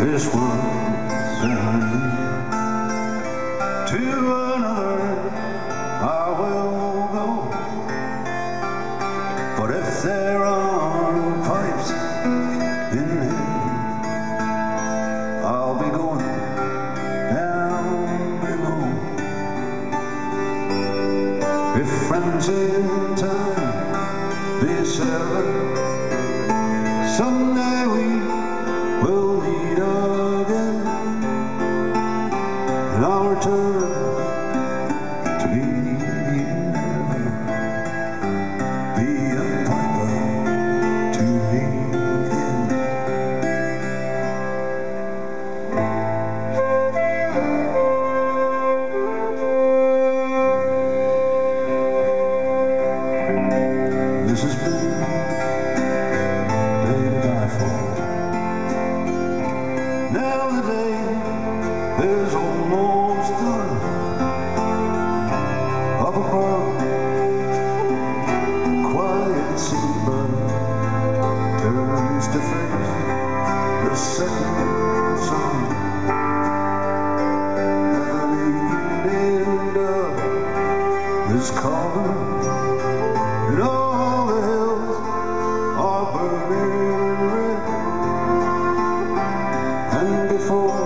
this world behind me. To another I will go. But if there are no pipes in heaven, I'll be going down below. If friends in time be severed, someday This has been the day to die for. Now the day is almost done. Up above, quiet seabird turns to face the setting sun. Dove uh, is calling. And